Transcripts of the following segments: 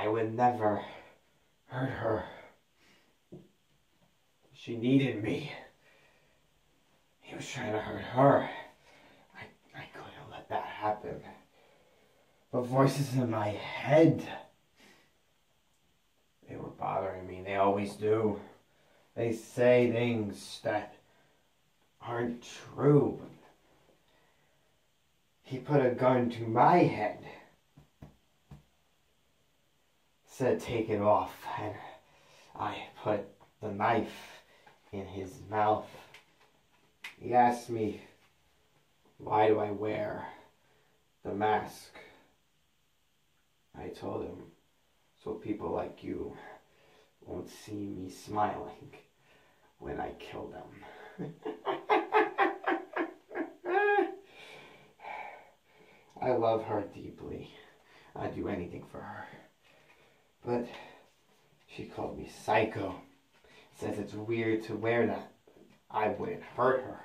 I would never hurt her. She needed me. He was trying to hurt her. I, I couldn't let that happen. But voices in my head, they were bothering me. They always do. They say things that aren't true. He put a gun to my head. Said take it off, and I put the knife in his mouth. He asked me, why do I wear the mask? I told him, so people like you won't see me smiling when I kill them. I love her deeply. I'd do anything for her. But she called me psycho. Says it's weird to wear that. I wouldn't hurt her.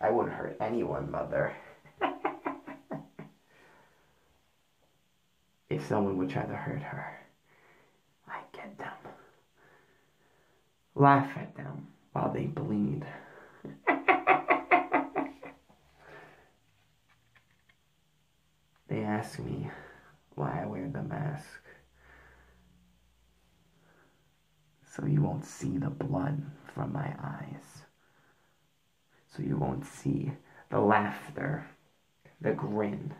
I wouldn't hurt anyone, Mother. if someone would try to hurt her, I'd get them. Laugh at them while they bleed. they ask me why I wear the mask. So you won't see the blood from my eyes so you won't see the laughter, the grin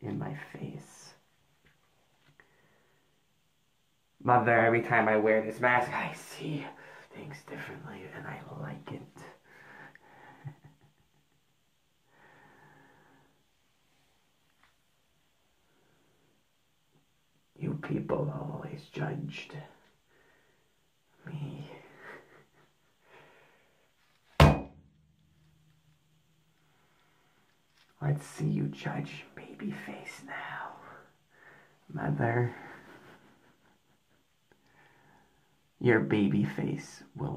in my face. Mother, every time I wear this mask, I see things differently and I like it. you people always judged me. Let's see you judge Babyface now. Mother, your baby face will